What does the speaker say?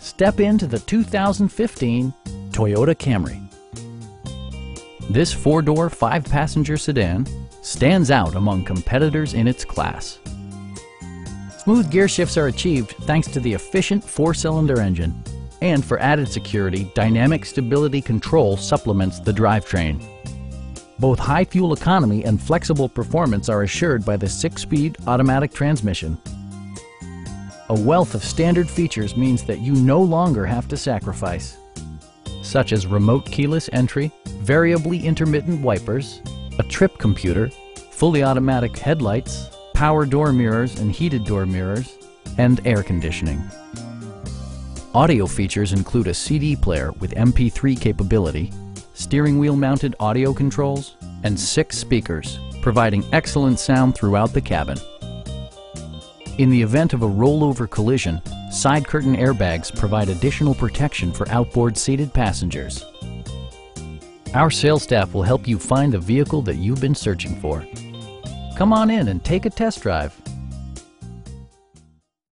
Step into the 2015 Toyota Camry. This four-door, five-passenger sedan stands out among competitors in its class. Smooth gear shifts are achieved thanks to the efficient four-cylinder engine. And for added security, Dynamic Stability Control supplements the drivetrain. Both high fuel economy and flexible performance are assured by the six-speed automatic transmission. A wealth of standard features means that you no longer have to sacrifice, such as remote keyless entry, variably intermittent wipers, a trip computer, fully automatic headlights, power door mirrors and heated door mirrors, and air conditioning. Audio features include a CD player with MP3 capability, steering wheel mounted audio controls, and six speakers, providing excellent sound throughout the cabin. In the event of a rollover collision, side curtain airbags provide additional protection for outboard seated passengers. Our sales staff will help you find the vehicle that you've been searching for. Come on in and take a test drive.